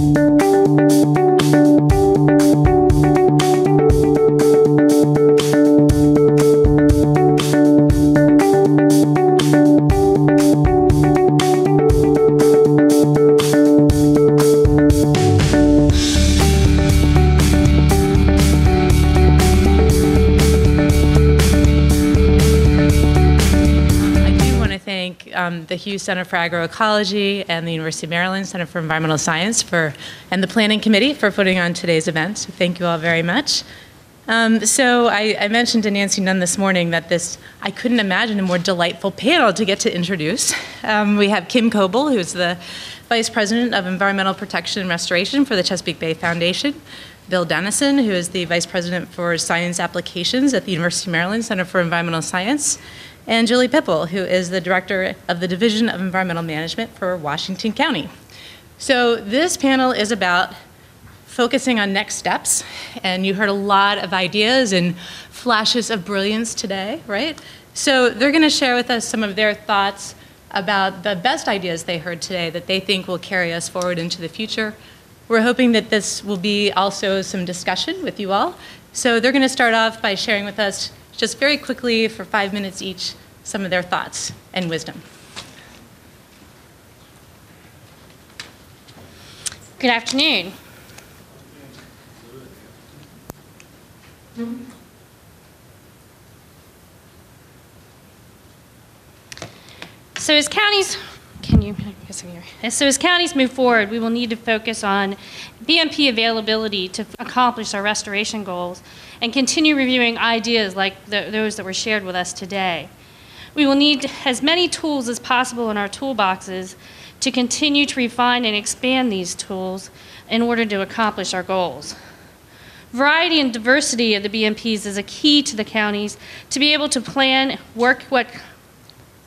um, the Center for Agroecology and the University of Maryland Center for Environmental Science for, and the Planning Committee for putting on today's event. So thank you all very much. Um, so I, I, mentioned to Nancy Nunn this morning that this, I couldn't imagine a more delightful panel to get to introduce. Um, we have Kim Coble, who's the Vice President of Environmental Protection and Restoration for the Chesapeake Bay Foundation. Bill Dennison, who is the Vice President for Science Applications at the University of Maryland Center for Environmental Science and Julie Pippel, who is the Director of the Division of Environmental Management for Washington County. So this panel is about focusing on next steps, and you heard a lot of ideas and flashes of brilliance today, right? So they're going to share with us some of their thoughts about the best ideas they heard today that they think will carry us forward into the future. We're hoping that this will be also some discussion with you all. So they're going to start off by sharing with us just very quickly for five minutes each some of their thoughts and wisdom. Good afternoon. So as counties, can you, so as counties move forward, we will need to focus on BMP availability to accomplish our restoration goals and continue reviewing ideas like the, those that were shared with us today. We will need as many tools as possible in our toolboxes to continue to refine and expand these tools in order to accomplish our goals. Variety and diversity of the BMPs is a key to the counties to be able to plan work what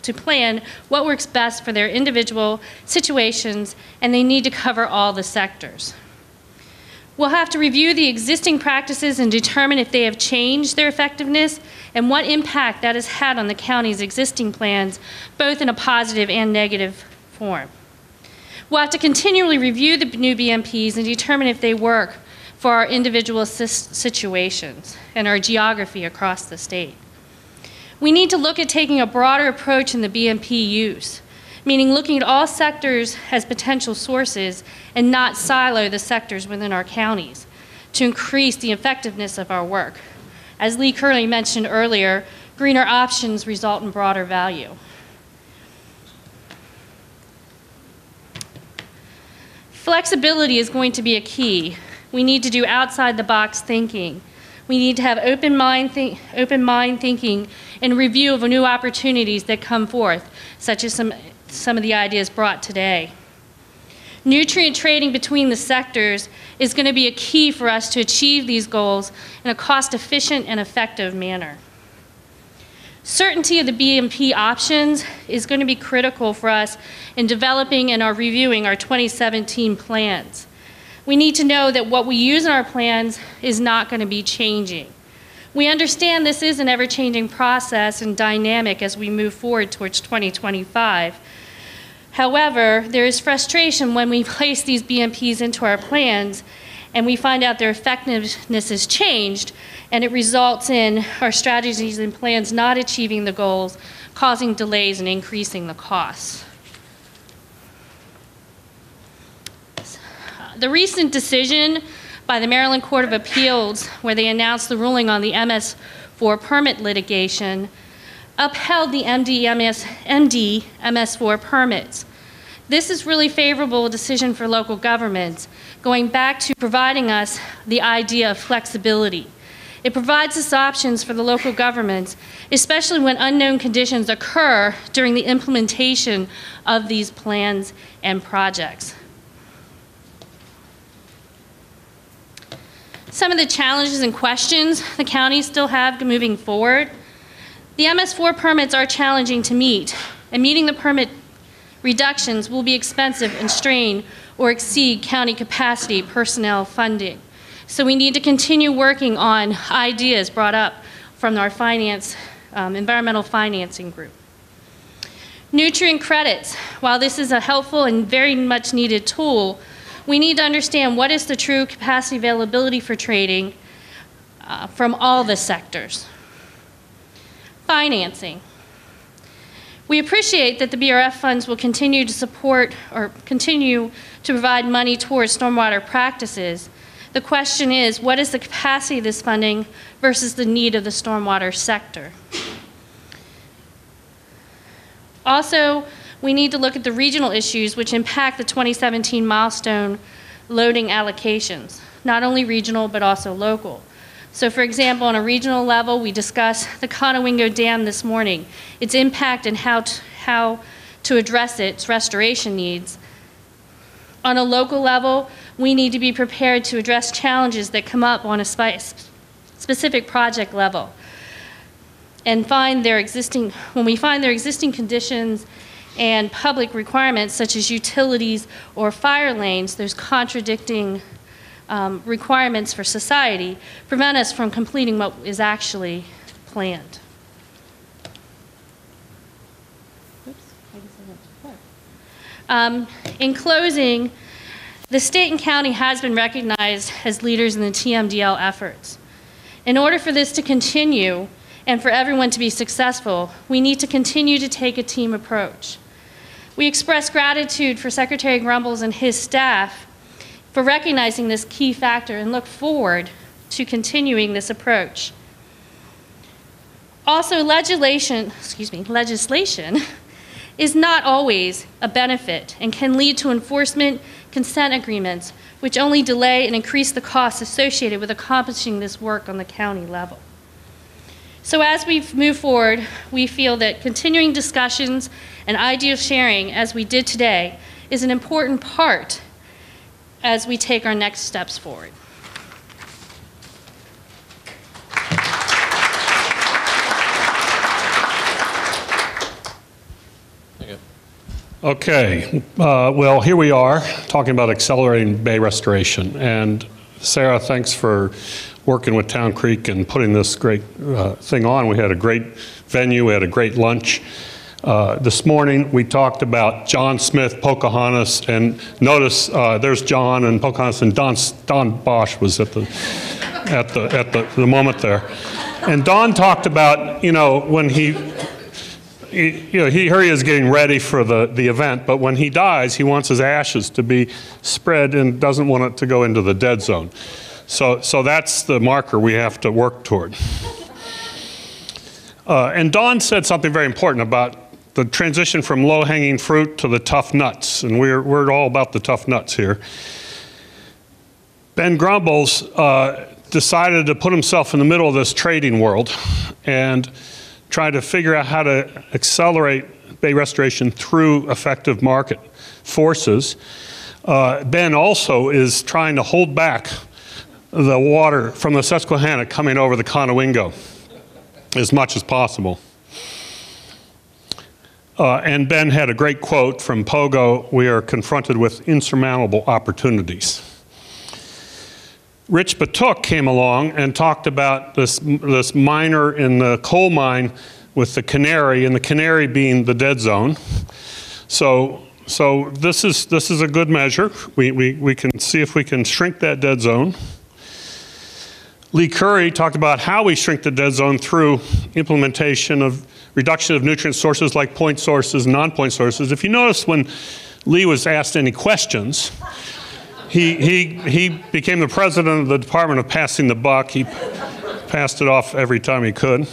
to plan what works best for their individual situations and they need to cover all the sectors. We'll have to review the existing practices and determine if they have changed their effectiveness and what impact that has had on the county's existing plans, both in a positive and negative form. We'll have to continually review the new BMPs and determine if they work for our individual situations and our geography across the state. We need to look at taking a broader approach in the BMP use meaning looking at all sectors as potential sources and not silo the sectors within our counties to increase the effectiveness of our work. As Lee Currey mentioned earlier, greener options result in broader value. Flexibility is going to be a key. We need to do outside the box thinking. We need to have open mind, open mind thinking and review of new opportunities that come forth, such as some some of the ideas brought today. Nutrient trading between the sectors is going to be a key for us to achieve these goals in a cost efficient and effective manner. Certainty of the BMP options is going to be critical for us in developing and our reviewing our 2017 plans. We need to know that what we use in our plans is not going to be changing. We understand this is an ever changing process and dynamic as we move forward towards 2025. However, there is frustration when we place these BMPs into our plans and we find out their effectiveness has changed and it results in our strategies and plans not achieving the goals, causing delays and increasing the costs. The recent decision by the Maryland Court of Appeals, where they announced the ruling on the MS4 permit litigation, upheld the MDMS, MD MS4 permits. This is really favorable decision for local governments, going back to providing us the idea of flexibility. It provides us options for the local governments, especially when unknown conditions occur during the implementation of these plans and projects. Some of the challenges and questions the counties still have moving forward the MS4 permits are challenging to meet, and meeting the permit reductions will be expensive and strain or exceed county capacity personnel funding. So we need to continue working on ideas brought up from our finance, um, environmental financing group. Nutrient credits, while this is a helpful and very much needed tool, we need to understand what is the true capacity availability for trading uh, from all the sectors. Financing. We appreciate that the BRF funds will continue to support or continue to provide money towards stormwater practices. The question is, what is the capacity of this funding versus the need of the stormwater sector? Also, we need to look at the regional issues which impact the 2017 milestone loading allocations, not only regional but also local. So for example, on a regional level, we discussed the Conowingo Dam this morning, its impact and how to, how to address its restoration needs. On a local level, we need to be prepared to address challenges that come up on a specific project level and find their existing, when we find their existing conditions and public requirements such as utilities or fire lanes, there's contradicting um, requirements for society, prevent us from completing what is actually planned. Um, in closing, the state and county has been recognized as leaders in the TMDL efforts. In order for this to continue and for everyone to be successful, we need to continue to take a team approach. We express gratitude for Secretary Grumbles and his staff for recognizing this key factor and look forward to continuing this approach. Also, legislation, excuse me, legislation is not always a benefit and can lead to enforcement consent agreements, which only delay and increase the costs associated with accomplishing this work on the county level. So as we move forward, we feel that continuing discussions and idea sharing, as we did today, is an important part as we take our next steps forward. Okay, uh, well, here we are talking about accelerating bay restoration. And Sarah, thanks for working with Town Creek and putting this great uh, thing on. We had a great venue, we had a great lunch. Uh, this morning we talked about John Smith, Pocahontas, and notice uh, there's John and Pocahontas, and Don, Don Boesch was at the at the at the, the moment there, and Don talked about you know when he, he you know he here he is getting ready for the the event, but when he dies, he wants his ashes to be spread and doesn't want it to go into the dead zone. So, so that's the marker we have to work toward. Uh, and Don said something very important about the transition from low-hanging fruit to the tough nuts, and we're, we're all about the tough nuts here. Ben Grumbles uh, decided to put himself in the middle of this trading world and try to figure out how to accelerate bay restoration through effective market forces. Uh, ben also is trying to hold back the water from the Susquehanna coming over the Conowingo as much as possible. Uh, and Ben had a great quote from Pogo We are confronted with insurmountable opportunities. Rich Batiuk came along and talked about this, this miner in the coal mine with the canary, and the canary being the dead zone. So, so this, is, this is a good measure. We, we, we can see if we can shrink that dead zone. Lee Currey talked about how we shrink the dead zone through implementation of reduction of nutrient sources like point sources, and non-point sources. If you notice when Lee was asked any questions, he, he, he became the president of the Department of Passing the Buck. He passed it off every time he could.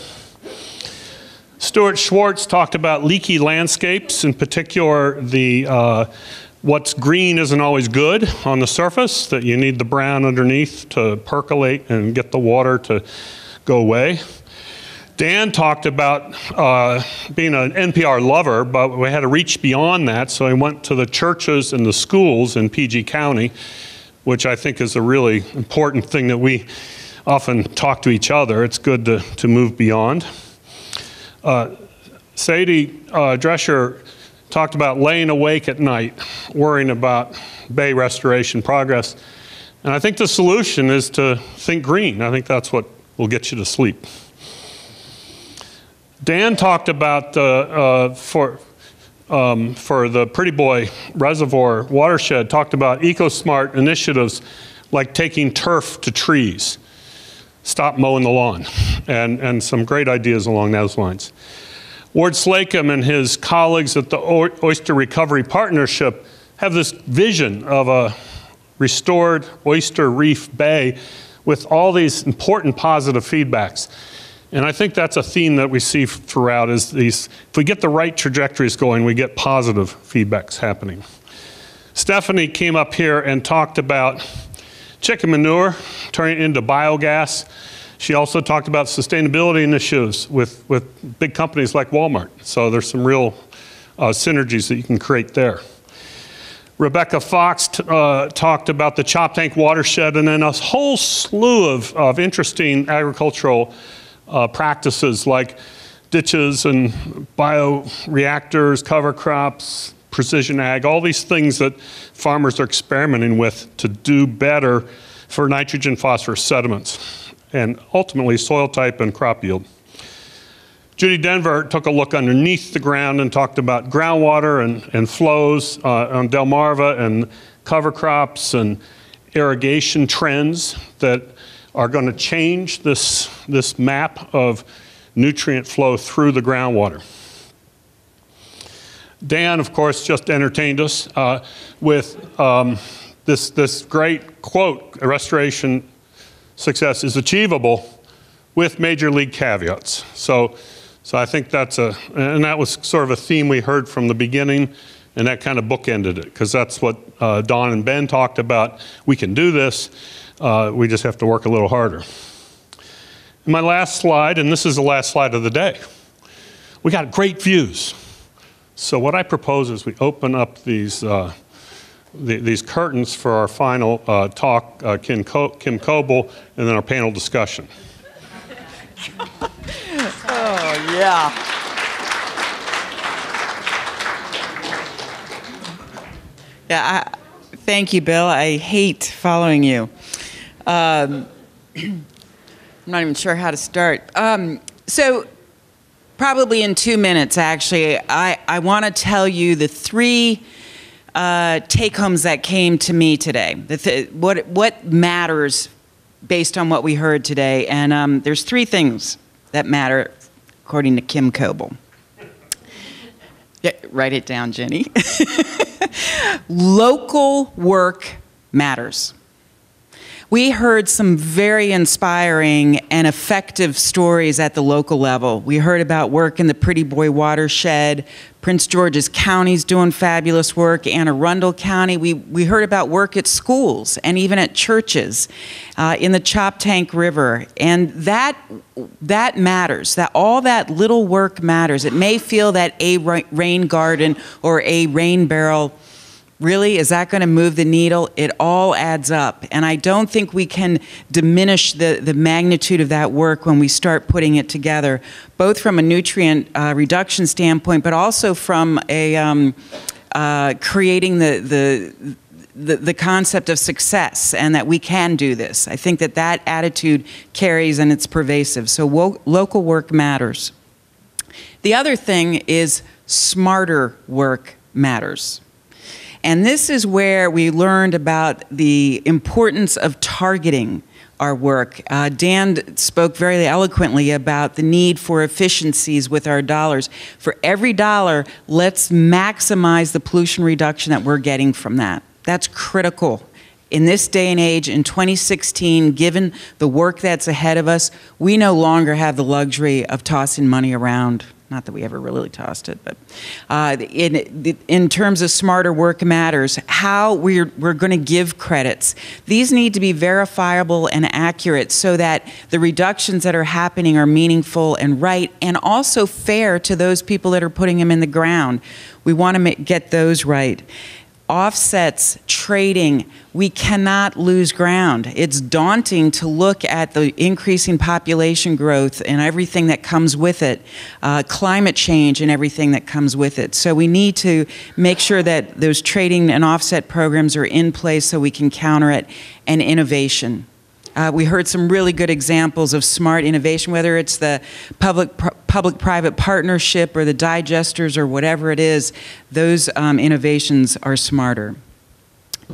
Stuart Schwartz talked about leaky landscapes, in particular the uh, What's green isn't always good on the surface, that you need the brown underneath to percolate and get the water to go away. Dan talked about uh, being an NPR lover, but we had to reach beyond that, so he went to the churches and the schools in PG County, which I think is a really important thing that we often talk to each other. It's good to, to move beyond. Uh, Sadie uh, Drescher talked about laying awake at night, worrying about bay restoration progress. And I think the solution is to think green. I think that's what will get you to sleep. Dan talked about uh, uh, for um, for the Pretty Boy Reservoir watershed talked about eco-smart initiatives like taking turf to trees, stop mowing the lawn, and, and some great ideas along those lines. Ward Slacum and his colleagues at the Oyster Recovery Partnership have this vision of a restored oyster reef bay with all these important positive feedbacks. And I think that's a theme that we see throughout is these, if we get the right trajectories going, we get positive feedbacks happening. Stephanie came up here and talked about chicken manure turning it into biogas. She also talked about sustainability initiatives with, with big companies like Walmart. So there's some real uh, synergies that you can create there. Rebecca Fox uh, talked about the Choptank watershed and then a whole slew of, of interesting agricultural uh, practices like ditches and bioreactors, cover crops, precision ag, all these things that farmers are experimenting with to do better for nitrogen phosphorus sediments and ultimately soil type and crop yield. Judy Denver took a look underneath the ground and talked about groundwater and, and flows uh, on Delmarva and cover crops and irrigation trends that are going to change this, this map of nutrient flow through the groundwater. Dan, of course, just entertained us uh, with um, this, this great quote restoration success is achievable with major league caveats. So, so I think that's a, and that was sort of a theme we heard from the beginning, and that kind of bookended it, because that's what uh, Don and Ben talked about. We can do this, uh, we just have to work a little harder. My last slide, and this is the last slide of the day, we got great views. So, what I propose is we open up these. Uh, the, these curtains for our final uh, talk, uh, Kim, Co- Kim Coble, and then our panel discussion. Oh, yeah. Yeah, I, thank you, Bill. I hate following you. Um, I'm not even sure how to start. Um, so, probably in two minutes, actually, I, I want to tell you the three uh, take homes that came to me today. Th- what, what matters based on what we heard today. And um, there's three things that matter, according to Kim Coble. Yeah, write it down, Jenny. Local work matters. We heard some very inspiring and effective stories at the local level. We heard about work in the Pretty Boy watershed. Prince George's County's doing fabulous work. Anne Arundel County. We, we heard about work at schools and even at churches uh, in the Choptank River. And that, that matters. That all that little work matters. It may feel that a rain garden or a rain barrel Really, is that going to move the needle? It all adds up. And I don't think we can diminish the, the magnitude of that work when we start putting it together, both from a nutrient uh, reduction standpoint, but also from a um, uh, creating the, the the, the concept of success and that we can do this. I think that that attitude carries and it's pervasive. So wo- local work matters. The other thing is smarter work matters. And this is where we learned about the importance of targeting our work. Uh, Dan spoke very eloquently about the need for efficiencies with our dollars. For every dollar, let's maximize the pollution reduction that we're getting from that. That's critical. In this day and age, in 2016, given the work that's ahead of us, we no longer have the luxury of tossing money around. Not that we ever really tossed it, but uh, in, in terms of smarter work matters, how we're, we're going to give credits. These need to be verifiable and accurate so that the reductions that are happening are meaningful and right and also fair to those people that are putting them in the ground. We want to get those right offsets, trading, we cannot lose ground. It's daunting to look at the increasing population growth and everything that comes with it, uh, climate change and everything that comes with it. So we need to make sure that those trading and offset programs are in place so we can counter it, and innovation. Uh, we heard some really good examples of smart innovation, whether it's the public public-private partnership or the digesters or whatever it is, those um, innovations are smarter.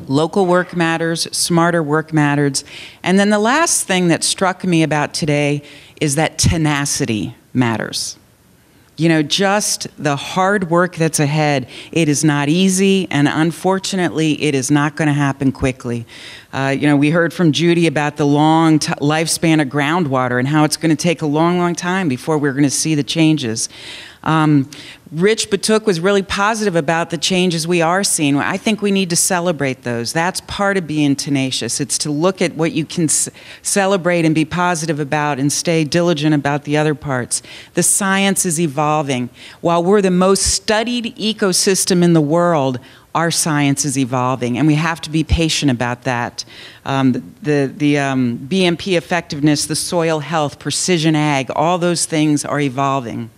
Local work matters, smarter work matters. And then the last thing that struck me about today is that tenacity matters. You know, just the hard work that's ahead. It is not easy, and unfortunately, it is not going to happen quickly. Uh, you know, we heard from Judy about the long t- lifespan of groundwater and how it's going to take a long, long time before we're going to see the changes. Um, Rich Batiuk was really positive about the changes we are seeing. I think we need to celebrate those. That's part of being tenacious. It's to look at what you can celebrate and be positive about and stay diligent about the other parts. The science is evolving. While we're the most studied ecosystem in the world, our science is evolving, and we have to be patient about that. Um, the the um, BMP effectiveness, the soil health, precision ag, all those things are evolving.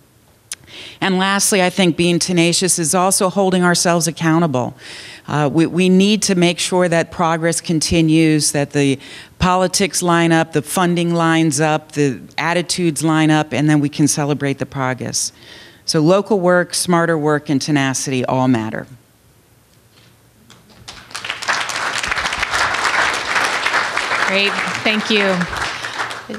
And lastly, I think being tenacious is also holding ourselves accountable. Uh, we, we need to make sure that progress continues, that the politics line up, the funding lines up, the attitudes line up, and then we can celebrate the progress. So, local work, smarter work, and tenacity all matter. Great, thank you.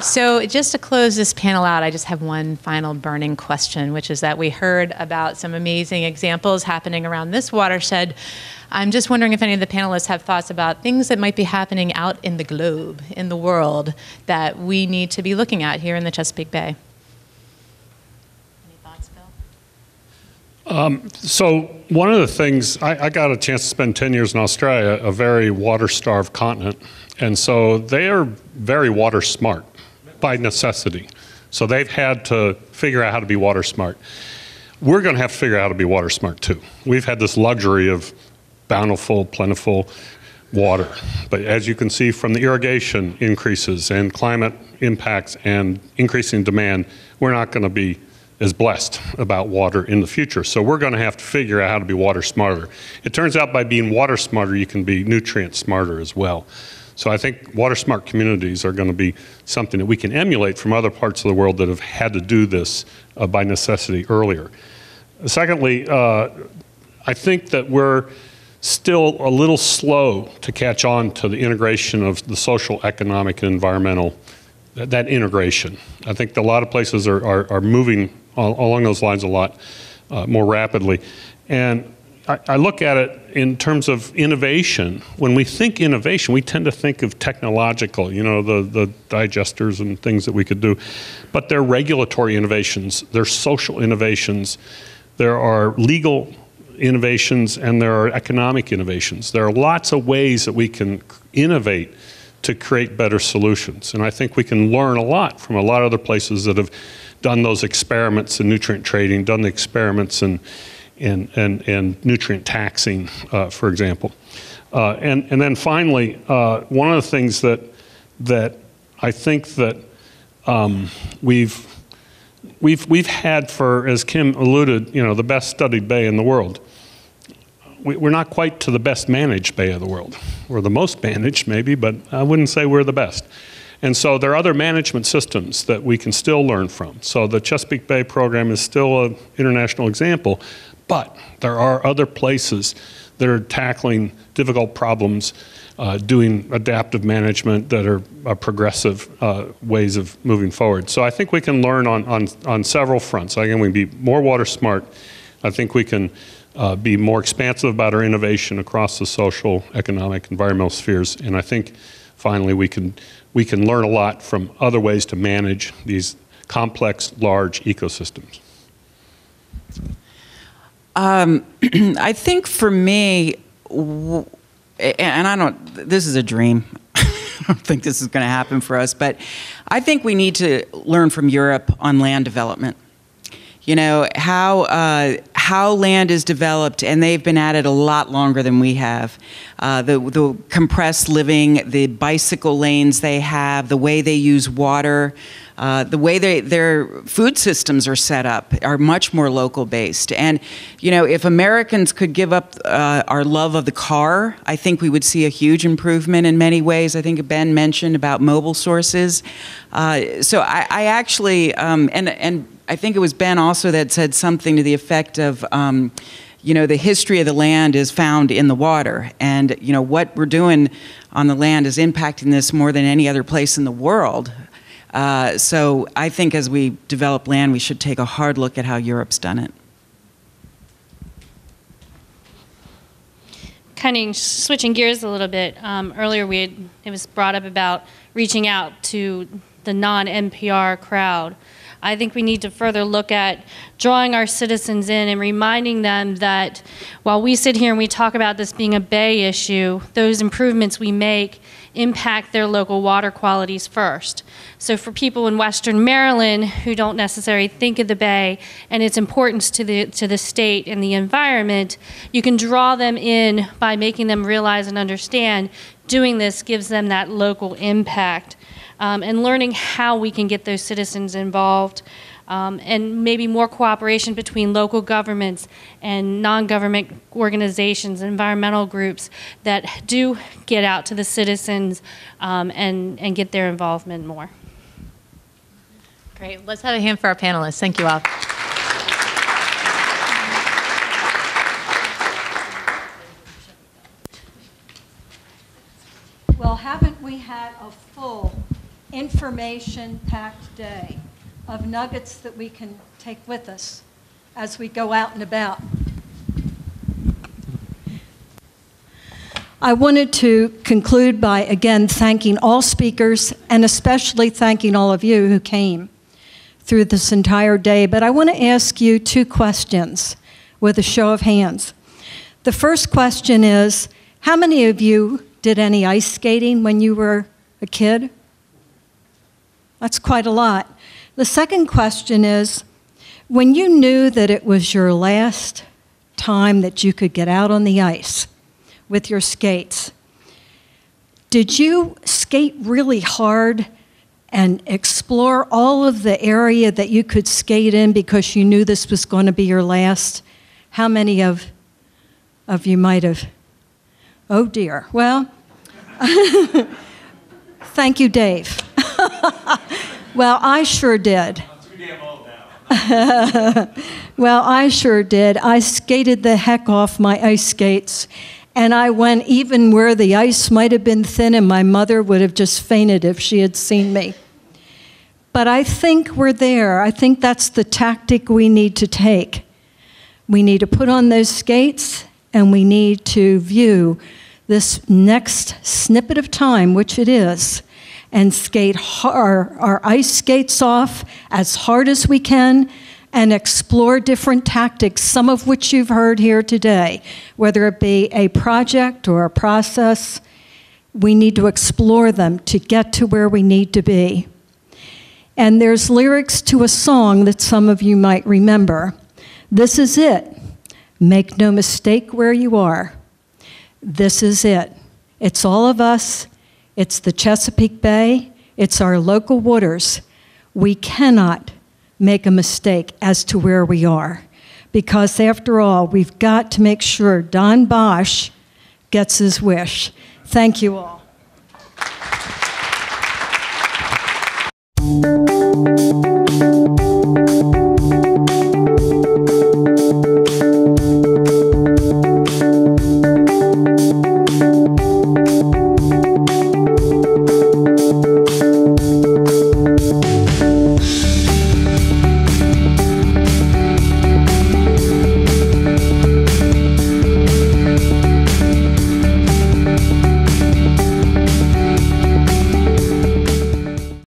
So, just to close this panel out, I just have one final burning question, which is that we heard about some amazing examples happening around this watershed. I'm just wondering if any of the panelists have thoughts about things that might be happening out in the globe, in the world, that we need to be looking at here in the Chesapeake Bay. Any thoughts, Bill? Um, so one of the things I, I, got a chance to spend 10 years in australia a very water starved continent and so they are very water smart by necessity. So they've had to figure out how to be water smart. We're going to have to figure out how to be water smart too. We've had this luxury of bountiful, plentiful water. But as you can see from the irrigation increases and climate impacts and increasing demand, we're not going to be as blessed about water in the future. So we're going to have to figure out how to be water smarter. It turns out by being water smarter, you can be nutrient smarter as well. So I think water smart communities are going to be something that we can emulate from other parts of the world that have had to do this uh, by necessity earlier. Secondly, uh, I think that we're still a little slow to catch on to the integration of the social, economic, and environmental, that, that integration. I think a lot of places are, are, are moving along those lines a lot uh, more rapidly. And I, I look at it in terms of innovation. When we think innovation, we tend to think of technological, you know, the, the digesters and things that we could do. But there are regulatory innovations, there are social innovations, there are legal innovations, and there are economic innovations. There are lots of ways that we can innovate to create better solutions. And I think we can learn a lot from a lot of other places that have done those experiments in nutrient trading, done the experiments in and, and, and nutrient taxing, uh, for example. Uh, and, and then finally, uh, one of the things that, that I think that um, we've, we've, we've had for, as Kim alluded, you know, the best studied bay in the world. We, we're not quite to the best managed bay of the world. We're the most managed, maybe, but I wouldn't say we're the best. And so there are other management systems that we can still learn from. So the Chesapeake Bay program is still an international example, but there are other places that are tackling difficult problems, uh, doing adaptive management that are uh, progressive uh, ways of moving forward. So I think we can learn on, on, on several fronts. Again, we can be more water smart. I think we can uh, be more expansive about our innovation across the social, economic, environmental spheres. And I think finally we can, we can learn a lot from other ways to manage these complex, large ecosystems. Um, I think for me, and I don't, this is a dream. I don't think this is going to happen for us, but I think we need to learn from Europe on land development. You know how uh, how land is developed, and they've been at it a lot longer than we have. Uh, the the compressed living, the bicycle lanes they have, the way they use water. Uh, the way they, their food systems are set up are much more local based. And, you know, if Americans could give up uh, our love of the car, I think we would see a huge improvement in many ways. I think Ben mentioned about mobile sources. Uh, so I, I actually, um, and, and I think it was Ben also that said something to the effect of, um, you know, the history of the land is found in the water, and you know what we're doing on the land is impacting this more than any other place in the world. Uh, so I think as we develop land, we should take a hard look at how Europe's done it. kind of switching gears a little bit. Um, earlier, we had, it was brought up about reaching out to the non-NPR crowd. I think we need to further look at drawing our citizens in and reminding them that while we sit here and we talk about this being a bay issue, those improvements we make impact their local water qualities first. So for people in Western Maryland who don't necessarily think of the bay and its importance to the to the state and the environment, you can draw them in by making them realize and understand doing this gives them that local impact um, and learning how we can get those citizens involved. Um, and maybe more cooperation between local governments and non-government organizations, environmental groups that do get out to the citizens um, and, and get their involvement more. Great. Let's have a hand for our panelists. Thank you all. Well, haven't we had a full information-packed day of nuggets that we can take with us as we go out and about? I wanted to conclude by again thanking all speakers and especially thanking all of you who came through this entire day. But I want to ask you two questions with a show of hands. The first question is How many of you did any ice skating when you were a kid? That's quite a lot. The second question is When you knew that it was your last time that you could get out on the ice, with your skates. Did you skate really hard and explore all of the area that you could skate in because you knew this was going to be your last? How many of, of you might have? Oh dear. Well, thank you, Dave. well, I sure did. well, I sure did. I skated the heck off my ice skates and I went even where the ice might have been thin, and my mother would have just fainted if she had seen me. But I think we're there. I think that's the tactic we need to take. We need to put on those skates, and we need to view this next snippet of time, which it is, and skate our, our ice skates off as hard as we can and explore different tactics, some of which you've heard here today, whether it be a project or a process. We need to explore them to get to where we need to be. And there's lyrics to a song that some of you might remember. This is it. Make no mistake where you are. This is it. It's all of us. It's the Chesapeake Bay. It's our local waters. We cannot make a mistake as to where we are. Because after all, we've got to make sure Don Boesch gets his wish. Thank you all.